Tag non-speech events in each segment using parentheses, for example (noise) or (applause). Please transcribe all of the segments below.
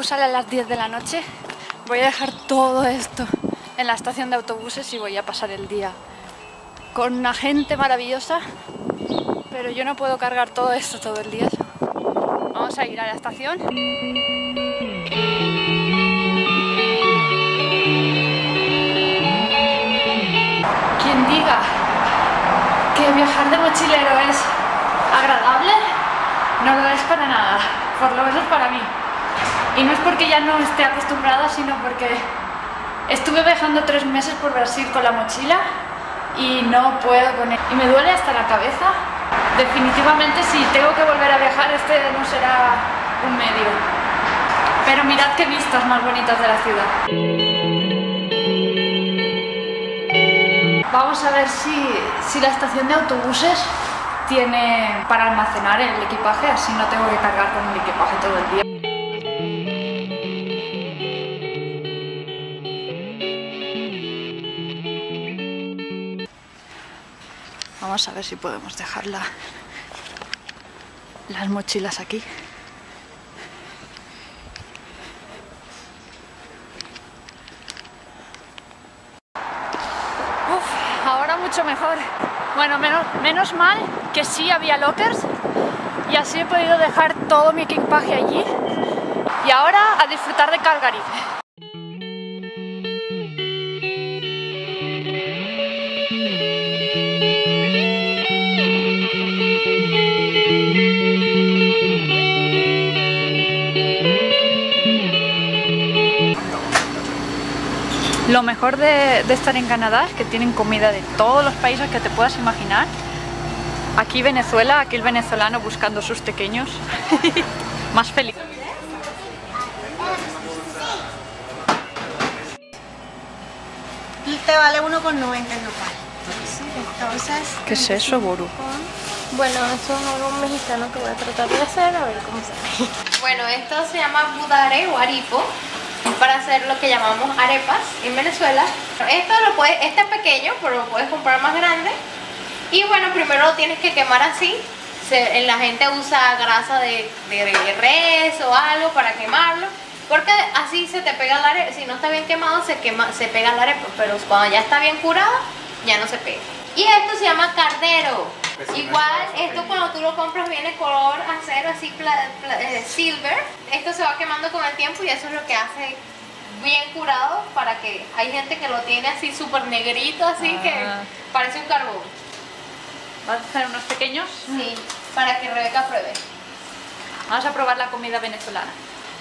autobús sale a las 10 de la noche, voy a dejar todo esto en la estación de autobuses y voy a pasar el día con una gente maravillosa, pero yo no puedo cargar todo esto todo el día. Vamos a ir a la estación. Quien diga que viajar de mochilero es agradable, no lo es para nada, por lo menos para mí. Y no es porque ya no esté acostumbrada, sino porque estuve viajando tres meses por Brasil con la mochila y no puedo con él. Y me duele hasta la cabeza. Definitivamente si tengo que volver a viajar, este no será un medio. Pero mirad qué vistas más bonitas de la ciudad. Vamos a ver si, si la estación de autobuses tiene para almacenar el equipaje, así no tengo que cargar con el equipaje todo el día. Vamos a ver si podemos dejar la- las mochilas aquí. Uf, ahora mucho mejor. Bueno, menos, menos mal que sí había lockers y así he podido dejar todo mi equipaje allí. Y ahora a disfrutar de Calgary. Lo mejor de, de estar en Canadá es que tienen comida de todos los países que te puedas imaginar. Aquí Venezuela, aquí el venezolano buscando sus pequeños. (laughs) Más feliz. Te vale 1,90 el nopal. Entonces, ¿Qué es eso, Boru? Bueno, esto es algo mexicano que voy a tratar de hacer, a ver cómo sale. Bueno, esto se llama budare o aripo. Para hacer lo que llamamos arepas en Venezuela. Esto lo puedes, este es pequeño, pero lo puedes comprar más grande. Y bueno, primero lo tienes que quemar así. La gente usa grasa de, de res o algo para quemarlo. Porque así se te pega la arepa. Si no está bien quemado, se, quema, se pega la arepa. Pero cuando ya está bien curado, ya no se pega. Y esto se llama cardero. Igual, esto cuando tú lo compras viene color acero, así pla- pla- eh, silver. Esto se va quemando con el tiempo y eso es lo que hace bien curado para que hay gente que lo tiene así súper negrito, así que Ah. parece un carbón. ¿Vas a hacer unos pequeños? Sí, para que Rebeca pruebe. Vamos a probar la comida venezolana.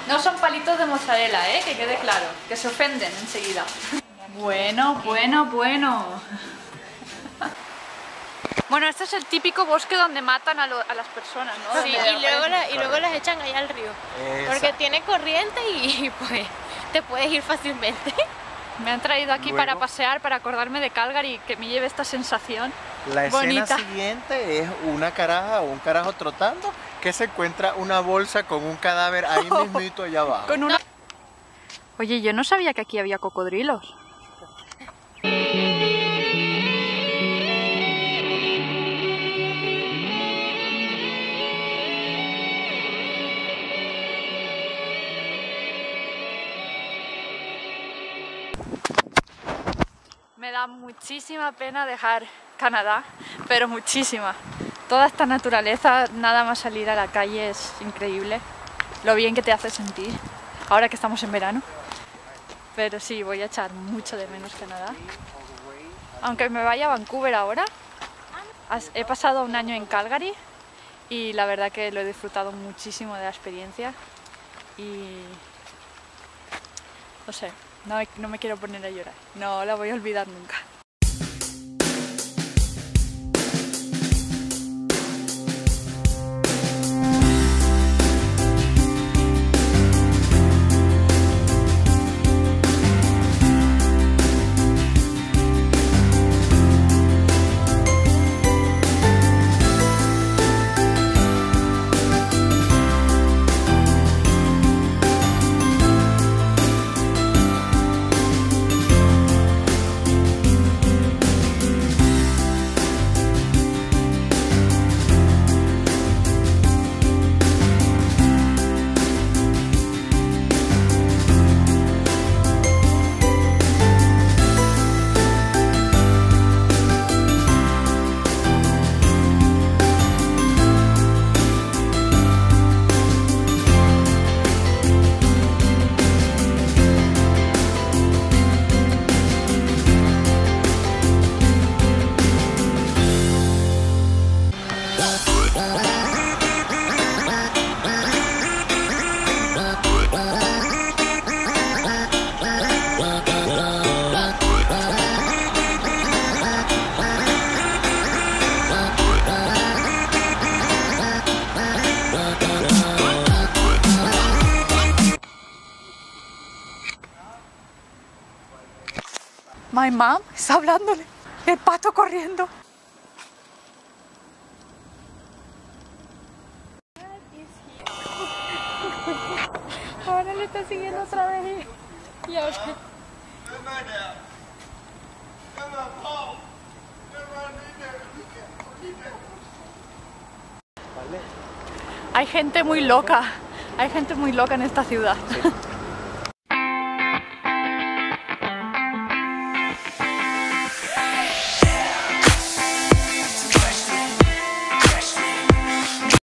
No son palitos de mozzarella, ¿eh? que quede claro, que se ofenden enseguida. Bueno, bueno, bueno. Bueno, este es el típico bosque donde matan a, lo- a las personas, ¿no? Sí, y luego, la- y luego las echan ahí al río. Porque tiene corriente (laughs) y pues te puedes ir fácilmente. Me han traído aquí para pasear, para acordarme de Calgary, que me lleve esta sensación. La escena Bonita. siguiente es una caraja o un carajo trotando que se encuentra una bolsa con un cadáver ahí (laughs) mismito allá abajo. Con una... Oye, yo no sabía que aquí había cocodrilos. Da muchísima pena dejar Canadá, pero muchísima. Toda esta naturaleza, nada más salir a la calle es increíble. Lo bien que te hace sentir, ahora que estamos en verano. Pero sí, voy a echar mucho de menos Canadá. Aunque me vaya a Vancouver ahora, he pasado un año en Calgary y la verdad que lo he disfrutado muchísimo de la experiencia. Y no sé, no, no me quiero poner a llorar, no la voy a olvidar nunca. My mom está hablándole. El pato corriendo. Ahora le está siguiendo otra vez. Y ahora... Hay gente muy loca. Hay gente muy loca en esta ciudad.